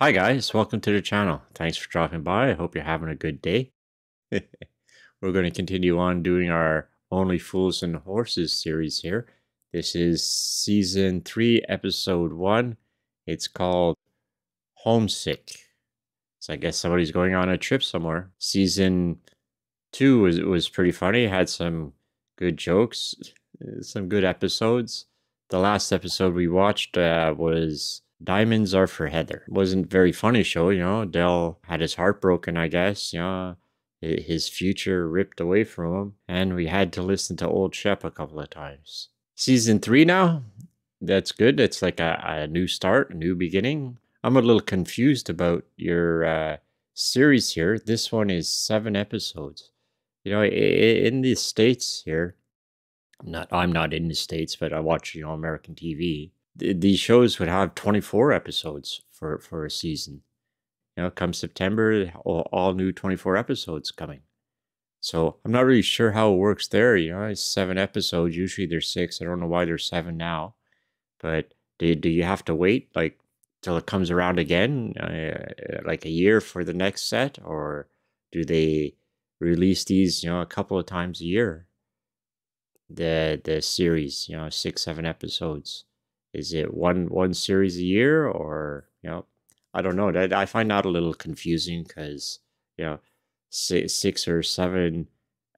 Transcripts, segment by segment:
Hi, guys. Welcome to the channel. Thanks for dropping by. I hope you're having a good day. We're going to continue on doing our Only Fools and Horses series here. This is season 3, episode 1. It's called Homesick. So I guess somebody's going on a trip somewhere. Season 2 was, was pretty funny. It had some good jokes, some good episodes. The last episode we watched uh, was Diamonds Are for Heather. Wasn't very funny show, you know. Del had his heart broken, I guess, you know. His future ripped away from him, and we had to listen to Old Shep a couple of times. Season three now, that's good. It's like a, a new start, a new beginning. I'm a little confused about your uh, series here. This one is seven episodes. You know, in the states here, not I'm not in the states, but I watch you know American TV these shows would have 24 episodes for for a season. You know come september all, all new 24 episodes coming. So i'm not really sure how it works there you know it's seven episodes usually there's six i don't know why there's seven now. But do, do you have to wait like till it comes around again uh, like a year for the next set? Or do they release these you know a couple of times a year? The the series you know six seven episodes is it one one series a year or you know i don't know that i find that a little confusing because you know six, six or seven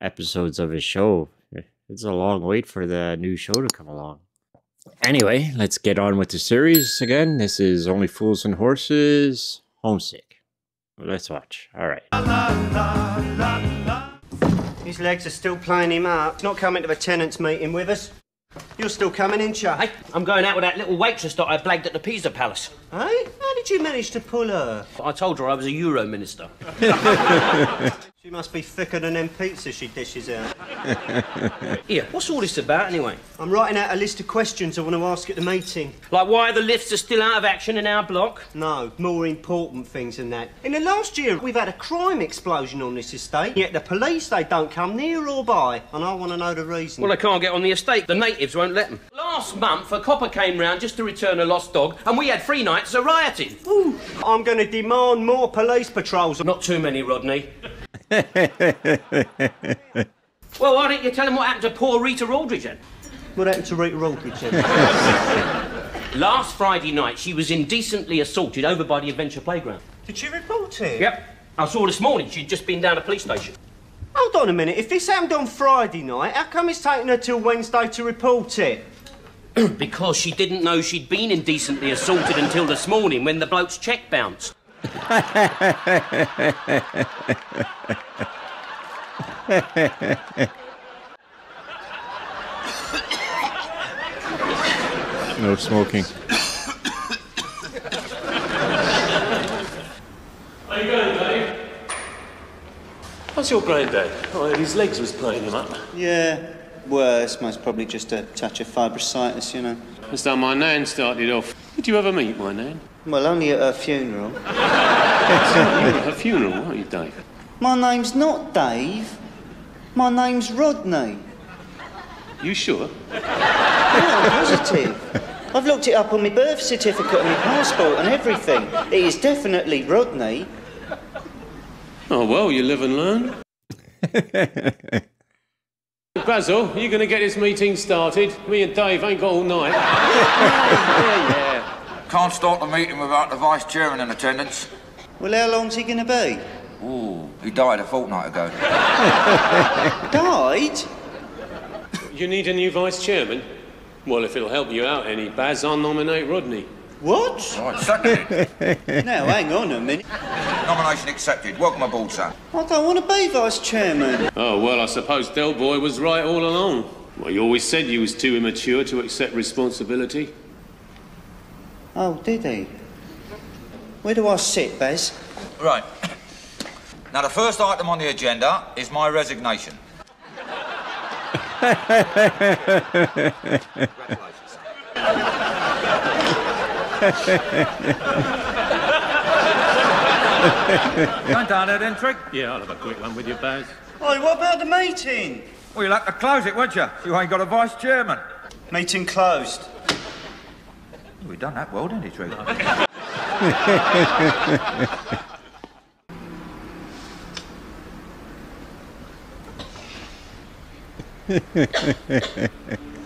episodes of a show eh, it's a long wait for the new show to come along. Anyway let's get on with the series again. This is only fools and horses homesick. Let's watch. All right. His legs are still playing him up he's not coming to the tenants meeting with us you're still coming in, Chuck? Hey, I'm going out with that little waitress that I blagged at the Pisa Palace. Hey? How did you manage to pull her? I told her I was a Euro minister. She must be thicker than them pizzas she dishes out. Here, what's all this about anyway? I'm writing out a list of questions I want to ask at the meeting. Like why the lifts are still out of action in our block? No, more important things than that. In the last year, we've had a crime explosion on this estate, yet the police, they don't come near or by, and I want to know the reason. Well, they can't get on the estate. The natives won't let them. Last month, a copper came round just to return a lost dog, and we had three nights of rioting. Ooh, I'm going to demand more police patrols. Not too many, Rodney. well, why don't you tell him what happened to poor Rita Aldridge then? What happened to Rita Aldridge then? Last Friday night, she was indecently assaulted over by the Adventure Playground. Did she report it? Yep. I saw this morning she'd just been down the police station. Hold on a minute. If this happened on Friday night, how come it's taking her till Wednesday to report it? because she didn't know she'd been indecently assaulted until this morning when the bloke's cheque bounced. no smoking. How you going, Dave? How's your granddad? Oh, his legs was playing him up. Yeah, worse. Most probably just a touch of fibrositis, you know. That's how my nan started off. Did you ever meet my nan? Well, only at her funeral. her funeral, aren't you, Dave? My name's not Dave. My name's Rodney. You sure? Yeah, I'm positive. I've looked it up on my birth certificate and my passport and everything. It is definitely Rodney. Oh, well, you live and learn. Basil, are you going to get this meeting started? Me and Dave ain't got all night. yeah, yeah. Can't start the meeting without the vice chairman in attendance. Well, how long's he going to be? Ooh, he died a fortnight ago. died? You need a new vice chairman? Well, if it'll help you out any, Baz, I'll nominate Rodney. What? Right, seconded. now, hang on a minute. Nomination accepted. Welcome aboard, sir. I don't want to be vice chairman. Oh, well, I suppose Del Boy was right all along. Well, you always said you was too immature to accept responsibility. Oh, did he? Where do I sit, Baz? Right. Now, the first item on the agenda is my resignation. Going down there then, Trig? Yeah, I'll have a quick one with you, Baz. Oh, what about the meeting? Well, you'll have to close it, won't you? You ain't got a vice chairman. Meeting closed. We've done that well, didn't he, Trig?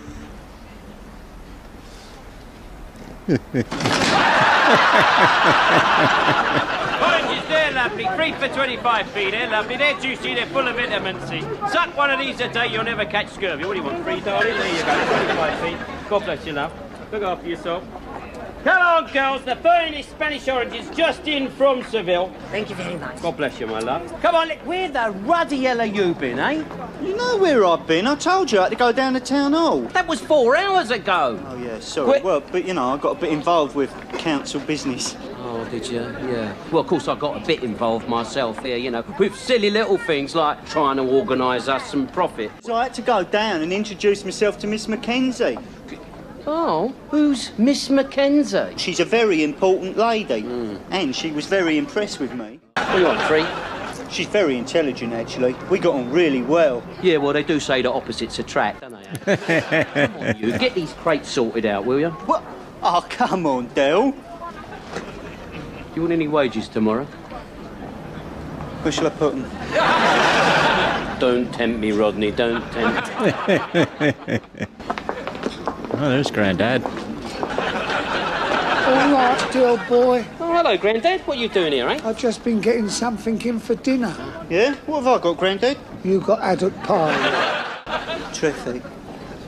Oranges, they're lovely. Three for 25p, they're lovely. They're juicy, they're full of vitamin C. Suck one of these a day, you'll never catch scurvy. What do you want, three, darling? There you go, 25p. God bless you, love. Look after yourself. Come on, girls, the finest Spanish oranges just in from Seville. Thank you very much. God bless you, my love. Come on, where the ruddy hell have you been, eh? You know where I've been. I told you I had to go down to town hall. That was four hours ago. Oh, yeah, sorry. Well, but you know, I got a bit involved with council business. Oh, did you? Yeah. Well, of course, I got a bit involved myself here, you know, with silly little things like trying to organise us some profit. So I had to go down and introduce myself to Miss Mackenzie. Oh, who's Miss Mackenzie? She's a very important lady, hmm. and she was very impressed with me. What do you want, three? She's very intelligent, actually. We got on really well. Yeah, well, they do say that opposites attract, don't they? Come on, you. Get these crates sorted out, will you? What? Oh, come on, Del. You want any wages tomorrow? Where shall I put them? Don't tempt me, Rodney. Don't tempt. Oh, there's Grandad. All right, dear boy. Oh, hello, Grandad. What are you doing here, eh? I've just been getting something in for dinner. Yeah? What have I got, Grandad? You got adult pie. Terrific.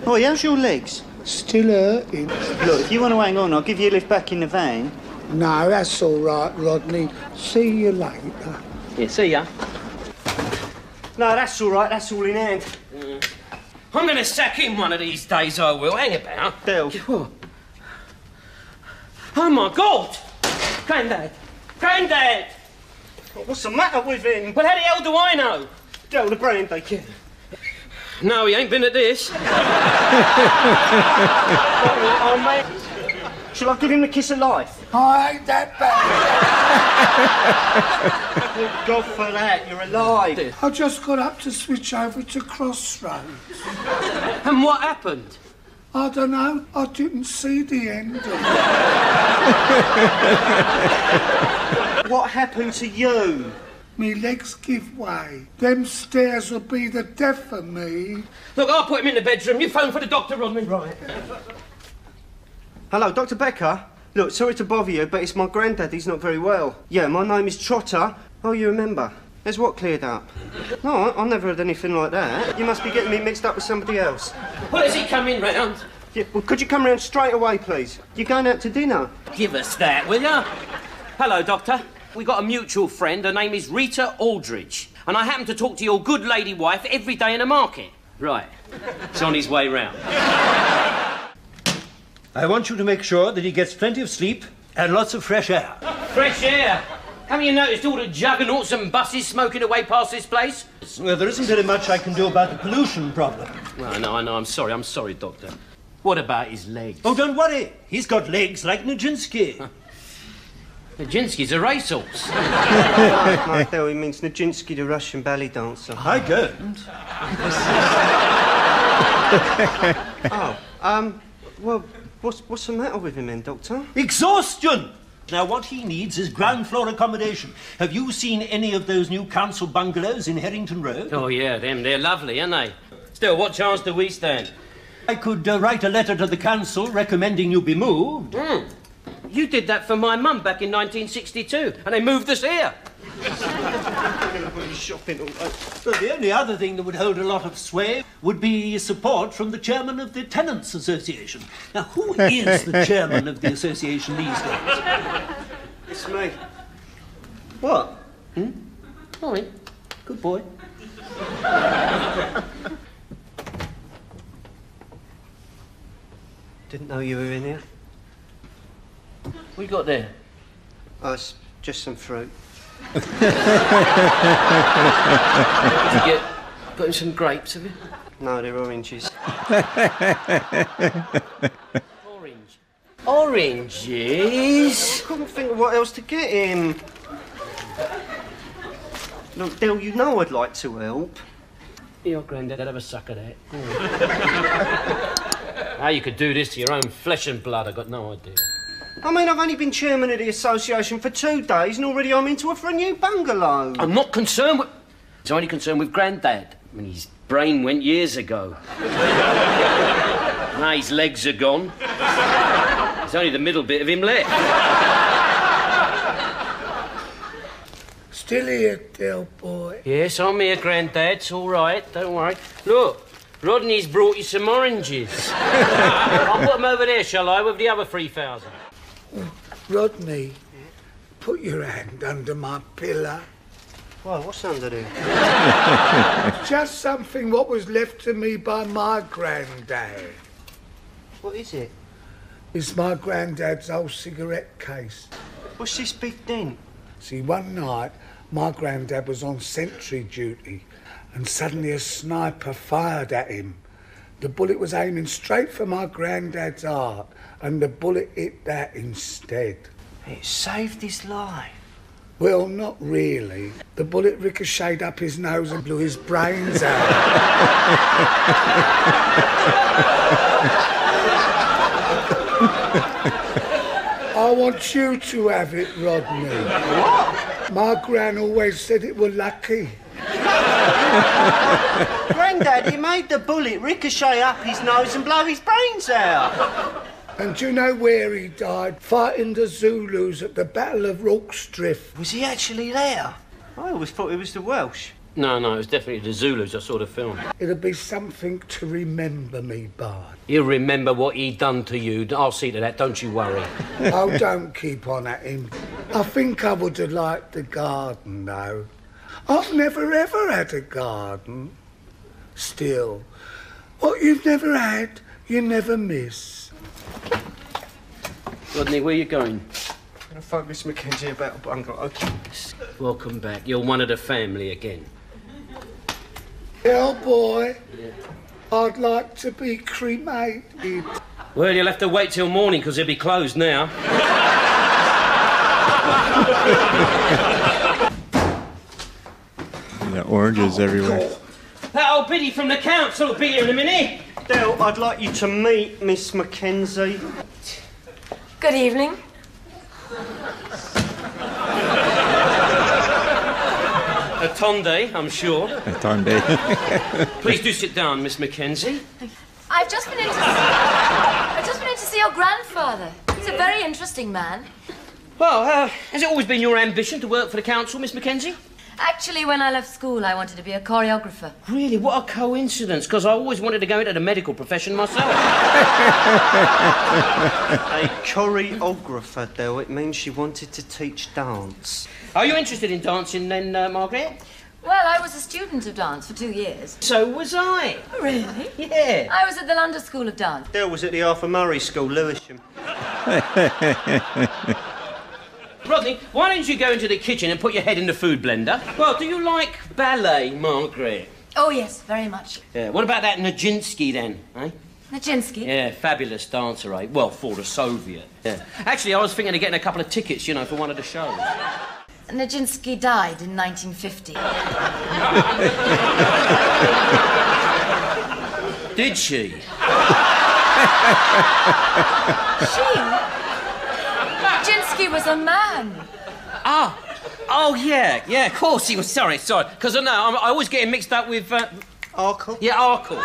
Oh, how's your legs? Still hurting. Look, if you want to hang on, I'll give you a lift back in the van. No, that's all right, Rodney. See you later. Yeah, see ya. No, that's all right. That's all in hand. I'm going to sack him one of these days, I will. Hang about. Del. Oh, my God! Grandad! Grandad! What's the matter with him? Well, how the hell do I know? Del, the brandy. Yeah. No, he ain't been at this. Oh. Shall I give him the kiss of life? I ain't that bad. Thank God for that. You're alive. I just got up to switch over to Crossroads. And what happened? I don't know. I didn't see the end of it. What happened to you? Me legs give way. Them stairs will be the death of me. Look, I'll put him in the bedroom. You phone for the doctor, Rodney. Right. Hello, Dr. Becker. Look, sorry to bother you, but it's my granddad. He's not very well. Yeah, my name is Trotter. Oh, you remember? Has what cleared up? No, I, I never heard anything like that. You must be getting me mixed up with somebody else. Well, is he coming round? Yeah, well, could you come round straight away, please? You're going out to dinner. Give us that, will you? Hello, Doctor. We've got a mutual friend. Her name is Rita Aldridge. And I happen to talk to your good lady wife every day in the market. Right. It's on his way round. I want you to make sure that he gets plenty of sleep and lots of fresh air. Fresh air. Haven't you noticed all the juggernauts and buses smoking away past this place? Well, there isn't very much I can do about the pollution problem. Well, I know, I know. I'm sorry. I'm sorry, Doctor. What about his legs? Oh, don't worry. He's got legs like Nijinsky. Nijinsky's a racehorse. no, Del, he means Nijinsky, the Russian ballet dancer. I don't. Oh, um, well, what's, what's the matter with him then, Doctor? Exhaustion! Now, what he needs is ground floor accommodation. Have you seen any of those new council bungalows in Harrington Road? Oh, yeah, them. They're lovely, aren't they? Still, what chance do we stand? I could uh, write a letter to the council recommending you be moved. Hmm. You did that for my mum back in 1962, and they moved us here. Shopping all Well, the only other thing that would hold a lot of sway would be support from the chairman of the Tenants Association. Now, who is the chairman of the association these days? It's me. What? Hmm? All right. Good boy. Didn't know you were in here. What you got there? Oh, it's just some fruit. Did you get got him some grapes, have you? No, they're oranges. Orange. Oranges? I couldn't think of what else to get him. Look, Del, you know I'd like to help. Your granddad'd have a suck at that. How you could do this to your own flesh and blood, I've got no idea. I mean, I've only been chairman of the association for two days and already I'm into it for a new bungalow. I'm not concerned with. It's only concerned with Grandad. I mean, his brain went years ago. now his legs are gone. There's only the middle bit of him left. Still here, Del boy. Yes, I'm here, Grandad. It's all right. Don't worry. Look, Rodney's brought you some oranges. I'll put them over there, shall I, with the other 3,000? Rodney, put your hand under my pillow. Well, what's under there? Just something what was left to me by my granddad. What is it? It's my granddad's old cigarette case. What's this big dent? See, one night, my granddad was on sentry duty, and suddenly a sniper fired at him. The bullet was aiming straight for my granddad's heart, and the bullet hit that instead. It saved his life. Well, not really. The bullet ricocheted up his nose and blew his brains out. I want you to have it, Rodney. What? My gran always said it were lucky. Grandad, he made the bullet ricochet up his nose and blow his brains out. And do you know where he died? Fighting the Zulus at the Battle of Rorke's Drift. Was he actually there? I always thought it was the Welsh. No, no, it was definitely the Zulus I saw the film. It'll be something to remember me by. He'll remember what he done to you. I'll see to that, don't you worry. oh, don't keep on at him. I think I would have liked the garden, though. I've never ever had a garden. Still, what you've never had, you never miss. Rodney, where are you going? I'm going to phone Miss Mackenzie about a bungalow. Welcome back. You're one of the family again. Hell, boy, I'd like to be cremated. Well, you'll have to wait till morning because they'll be closed now. The oranges everywhere. That old biddy from the council will be here in a minute. Del, I'd like you to meet Miss Mackenzie. Good evening. A Tonde, I'm sure. A Tonde. Please do sit down, Miss Mackenzie. I've just been in to see, I've just been in to see your grandfather. He's a very interesting man. Well, uh, has it always been your ambition to work for the council, Miss Mackenzie? Actually, when I left school, I wanted to be a choreographer. Really? What a coincidence, because I always wanted to go into the medical profession myself. a choreographer, though, It means she wanted to teach dance. Are you interested in dancing then, uh, Margaret? Well, I was a student of dance for two years. So was I. Oh, Really? Yeah. I was at the London School of Dance. Del was at the Arthur Murray School, Lewisham. Rodney, why don't you go into the kitchen and put your head in the food blender? Well, do you like ballet, Margaret? Oh, yes, very much. Yeah. What about that Nijinsky then, eh? Nijinsky? Yeah, fabulous dancer, eh? Well, for the Soviet. Yeah. Actually, I was thinking of getting a couple of tickets, you know, for one of the shows. Nijinsky died in 1950. Did she? she? Nijinsky was a man. Ah. Oh, yeah, yeah, of course he was. Sorry, sorry. Because I know, I'm, I always get him mixed up with. Uh... Arkle? Yeah, Arkle.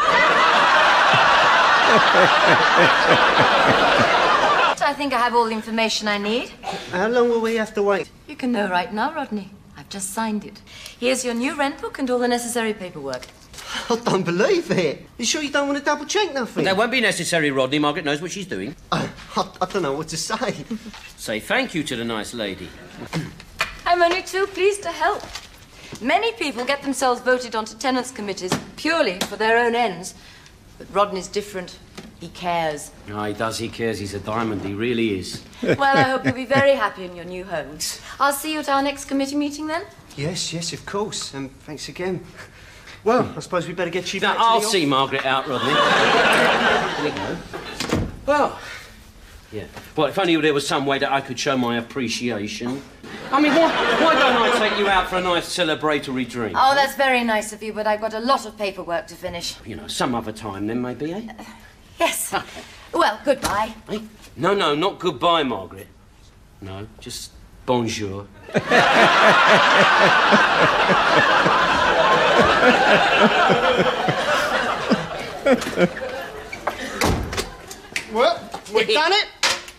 I think I have all the information I need. How long will we have to wait? You can know right now, Rodney. I've just signed it. Here's your new rent book and all the necessary paperwork. I don't believe it. You sure you don't want to double check nothing? That won't be necessary, Rodney. Margaret knows what she's doing. I, I, I don't know what to say. Say thank you to the nice lady. I'm only too pleased to help. Many people get themselves voted onto tenants' committees purely for their own ends. But Rodney's different. He cares. Oh, he does, he cares. He's a diamond, he really is. Well, I hope you'll be very happy in your new home. I'll see you at our next committee meeting then. Yes, yes, of course. And thanks again. Well, I suppose we'd better get you now, back I'll the see office. Margaret out, Rodney. There you go. Well, yeah. Well, if only there was some way that I could show my appreciation. I mean, why, why don't I take you out for a nice celebratory drink? Oh, that's very nice of you, but I've got a lot of paperwork to finish. You know, some other time then, maybe, eh? Yes. Well, goodbye. Hey? No, no, not goodbye, Margaret. No, just bonjour. Well, we've done it.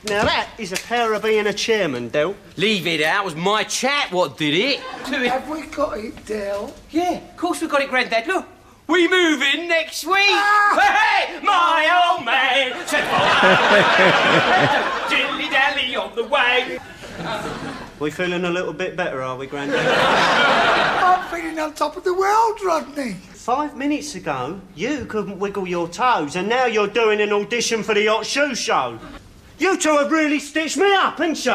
Now that is a power of being a chairman, Del. Leave it out. It was my chat what did it. Have we got it, Del? Yeah, of course we got it, Grandad. Look, we move in next week. Ah! Hey, my old man said, dilly dally on the way. We feeling a little bit better, are we, Grandad? I'm feeling on top of the world, Rodney. Five minutes ago, you couldn't wiggle your toes, and now you're doing an audition for the Hot Shoe Show. You two have really stitched me up, haven't you?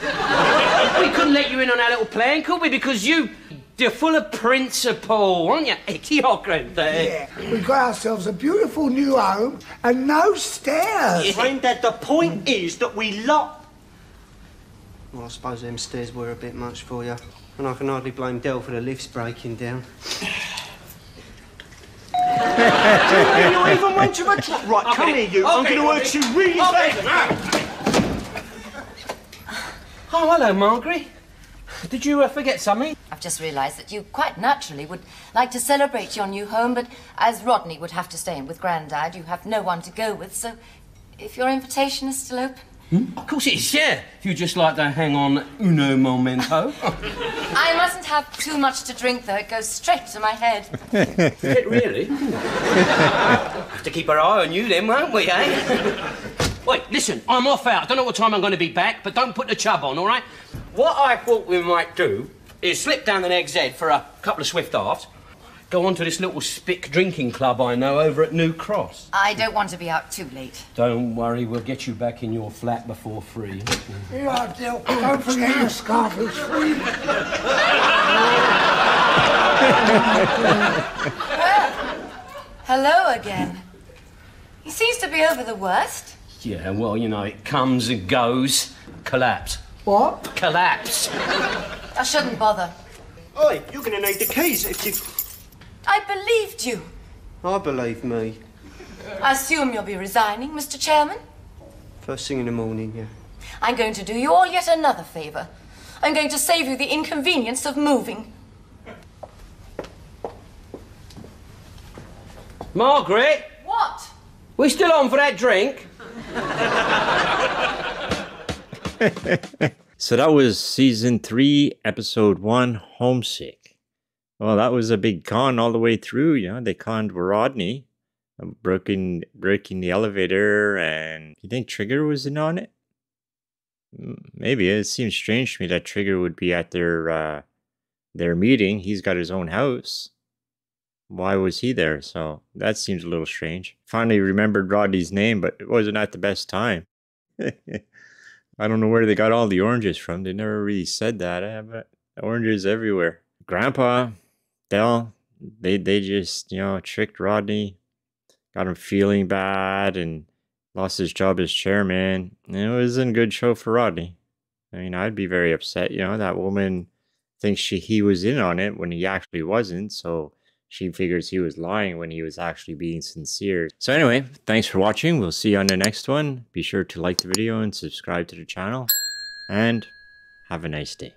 We couldn't let you in on our little plan, could we? Because you, you're full of principle, aren't you? Idiot, Grandad. Yeah, We've got ourselves a beautiful new home and no stairs. Grandad, the point is that we lock. Well, I suppose them stairs were a bit much for you. And I can hardly blame Del for the lifts breaking down. You even went to a tr- Right, come here, you. I'm going to hurt okay. you really Okay. bad. Oh, hello, Margaret. Did you uh, forget something? I've just realised that you quite naturally would like to celebrate your new home, but as Rodney would have to stay in with Grandad, you have no one to go with, so if your invitation is still open. Of course it is, yeah. If you just like to hang on uno momento. I mustn't have too much to drink, though. It goes straight to my head. it really? have to keep our eye on you then, won't we, eh? Wait, listen, I'm off out. I don't know what time I'm going to be back, but don't put the chub on, all right? What I thought we might do is slip down the Nag's Head for a couple of swift halves, go on to this little spick drinking club I know over at New Cross. I don't want to be out too late. Don't worry, we'll get you back in your flat before three. Here you are, Del. Don't forget your scarf. It's free. Hello again. He seems to be over the worst. Yeah, well, you know, it comes and goes. Collapse. What? Collapse. I shouldn't bother. Oi, you're going to need the keys if you. I believed you. I believe me. I assume you'll be resigning, Mr. Chairman. First thing in the morning, yeah. I'm going to do you all yet another favour. I'm going to save you the inconvenience of moving. Margaret, What? we still on for that drink? So that was season three, episode one, Homesick. Well, that was a big con all the way through. You know, they conned Rodney, uh, breaking breaking the elevator, and you think Trigger was in on it? Maybe it seems strange to me that Trigger would be at their uh, their meeting. He's got his own house. Why was he there? So that seems a little strange. Finally remembered Rodney's name, but it wasn't at the best time. I don't know where they got all the oranges from. They never really said that, eh? but oranges everywhere. Grandpa, Del, they they just you know tricked Rodney, got him feeling bad, and lost his job as chairman. And it wasn't a good show for Rodney. I mean, I'd be very upset. You know, that woman thinks she he was in on it when he actually wasn't. So she figures he was lying when he was actually being sincere. So anyway, thanks for watching. We'll see you on the next one. Be sure to like the video and subscribe to the channel. And have a nice day.